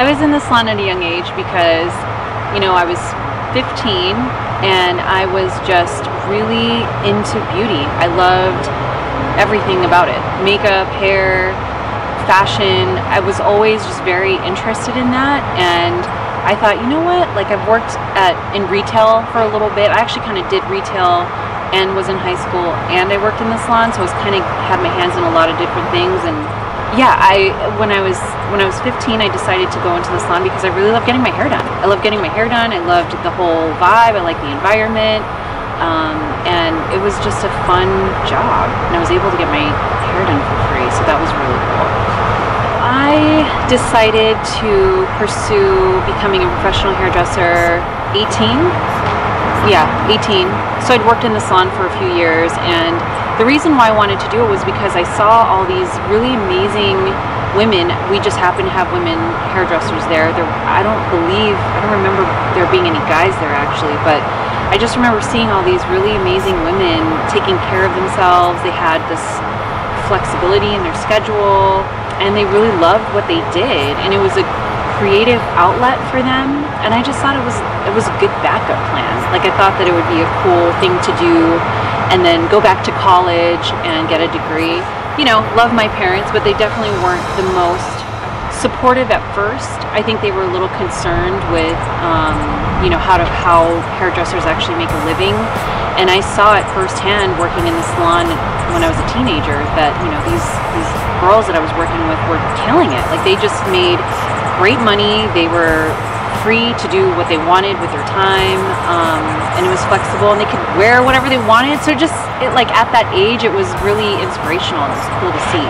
I was in the salon at a young age because, you know, I was 15 and I was just really into beauty. I loved everything about it makeup, hair, fashion. I was always just very interested in that. And I thought, you know what? Like, I've worked at in retail for a little bit. I actually kind of did retail and was in high school and I worked in the salon so I was kind of had my hands in a lot of different things and yeah I when I was when I was 15 I decided to go into the salon because I really love getting my hair done. I love getting my hair done. I loved the whole vibe. I liked the environment. Um, and it was just a fun job and I was able to get my hair done for free so that was really cool. I decided to pursue becoming a professional hairdresser. 18 yeah, 18. So I'd worked in the salon for a few years, and the reason why I wanted to do it was because I saw all these really amazing women. We just happened to have women hairdressers there. there. I don't believe, I don't remember there being any guys there actually, but I just remember seeing all these really amazing women taking care of themselves. They had this flexibility in their schedule, and they really loved what they did, and it was a creative outlet for them and I just thought it was it was a good backup plan like I thought that it would be a cool thing to do and then go back to college and get a degree. You know love my parents but they definitely weren't the most supportive at first. I think they were a little concerned with um, you know how to how hairdressers actually make a living. And I saw it firsthand working in the salon when I was a teenager that you know these these girls that I was working with were killing it. Like they just made great money. They were free to do what they wanted with their time, um, and it was flexible, and they could wear whatever they wanted. So just it, like at that age, it was really inspirational. It was cool to see.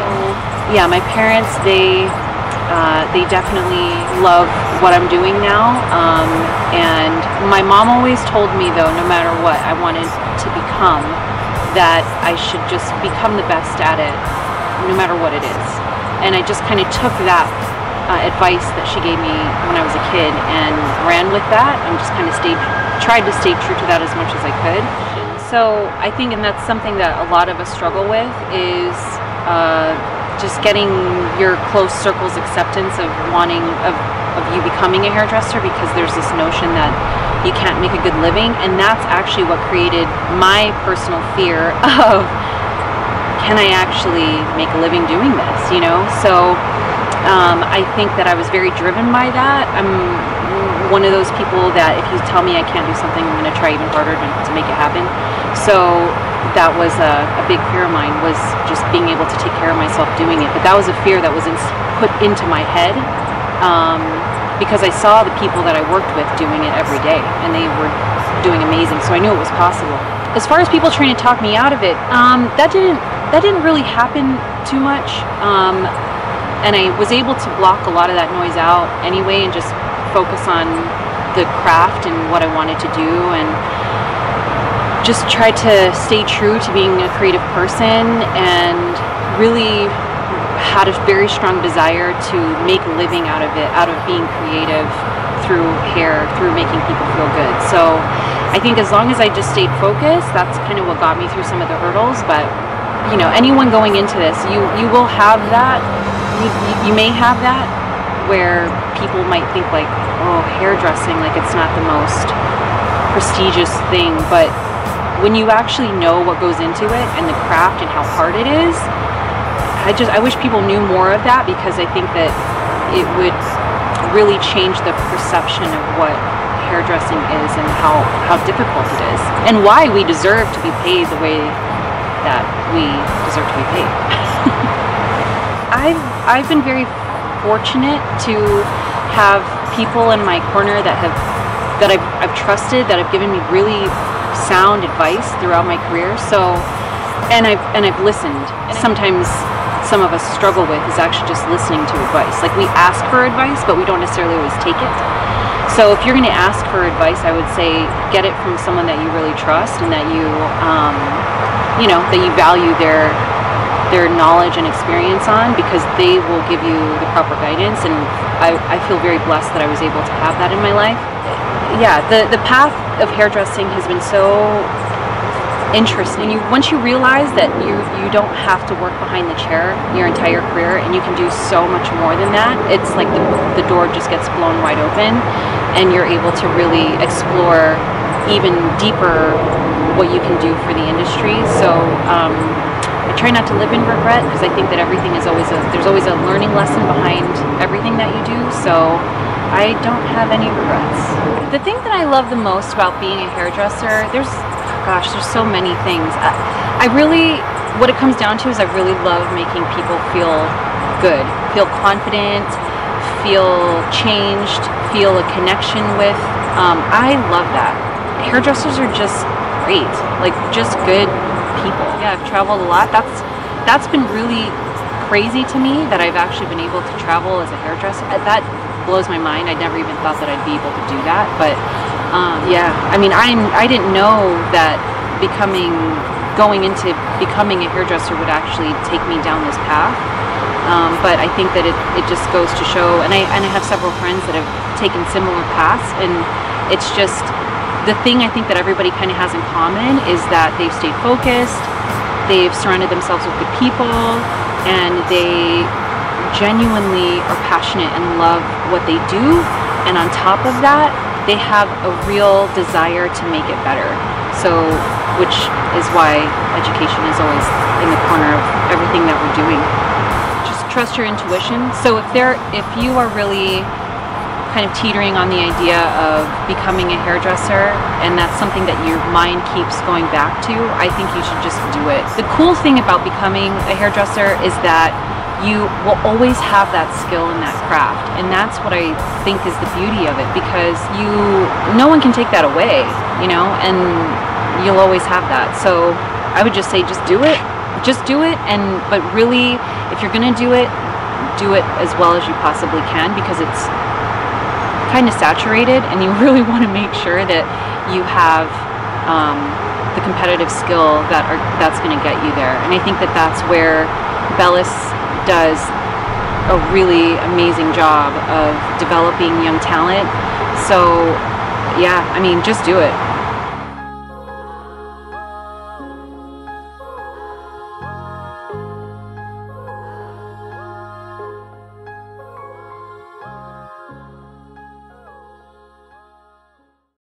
Yeah, my parents they uh, they definitely love what I'm doing now, um, and my mom always told me though, no matter what I wanted to become, that I should just become the best at it, no matter what it is. And I just kind of took that uh, advice that she gave me when I was a kid and ran with that and just kind of stayed, tried to stay true to that as much as I could. So I think, and that's something that a lot of us struggle with, is uh, just getting your close circle's acceptance of wanting, of, of you becoming a hairdresser because there's this notion that you can't make a good living. And that's actually what created my personal fear of can I actually make a living doing this, you know? So um, I think that I was very driven by that. I'm one of those people that if you tell me I can't do something, I'm going to try even harder to, to make it happen. So that was a, a, big fear of mine was just being able to take care of myself doing it. But that was a fear that was in, put into my head um, because I saw the people that I worked with doing it every day, and they were doing amazing. So I knew it was possible. As far as people trying to talk me out of it, um, that didn't that didn't really happen too much. Um, and I was able to block a lot of that noise out anyway and just focus on the craft and what I wanted to do and just try to stay true to being a creative person and really had a very strong desire to make a living out of it, out of being creative through hair, through making people feel good. So I think as long as I just stayed focused, that's kind of what got me through some of the hurdles. But you know, anyone going into this, you you will have that you, you may have that where people might think like, oh, hairdressing, like it's not the most prestigious thing, but when you actually know what goes into it and the craft and how hard it is, I just I wish people knew more of that because I think that it would really change the perception of what hairdressing is and how how difficult it is and why we deserve to be paid the way that we deserve to be paid. I've I've been very fortunate to have people in my corner that have that I've, I've trusted that have given me really sound advice throughout my career. So, and I've and I've listened. Sometimes some of us struggle with is actually just listening to advice. Like we ask for advice, but we don't necessarily always take it. So if you're going to ask for advice, I would say get it from someone that you really trust and that you, um, you know, that you value their their knowledge and experience on because they will give you the proper guidance and I, I feel very blessed that I was able to have that in my life. Yeah, the, the path of hairdressing has been so interesting. You once you realize that you you don't have to work behind the chair your entire career and you can do so much more than that. It's like the the door just gets blown wide open and you're able to really explore even deeper what you can do for the industry. So um, I try not to live in regret because I think that everything is always a there's always a learning lesson behind everything that you do. So I don't have any regrets. The thing that I love the most about being a hairdresser, there's, gosh, there's so many things. I, I really, what it comes down to is I really love making people feel good, feel confident, feel changed, feel a connection with. Um, I love that. Hairdressers are just great, like just good people. Yeah, I've traveled a lot. That's that's been really crazy to me that I've actually been able to travel as a hairdresser. That blows my mind. I never even thought that I'd be able to do that. But um, yeah, I mean, I I didn't know that becoming going into becoming a hairdresser would actually take me down this path. Um, but I think that it, it just goes to show, and I and I have several friends that have taken similar paths, and it's just the thing I think that everybody kind of has in common is that they've stayed focused, they've surrounded themselves with good people, and they genuinely are passionate and love what they do. And on top of that, they have a real desire to make it better. So, which is why education is always in the corner of everything that we're doing. Just trust your intuition. So if there, if you are really kind of teetering on the idea of becoming a hairdresser and that's something that your mind keeps going back to, I think you should just do it. The cool thing about becoming a hairdresser is that you will always have that skill and that craft and that's what i think is the beauty of it because you no one can take that away you know and you'll always have that so i would just say just do it just do it and but really if you're gonna do it do it as well as you possibly can because it's kind of saturated and you really want to make sure that you have um, the competitive skill that are that's going to get you there and i think that that's where Bellus does a really amazing job of developing young talent. So, yeah, I mean, just do it.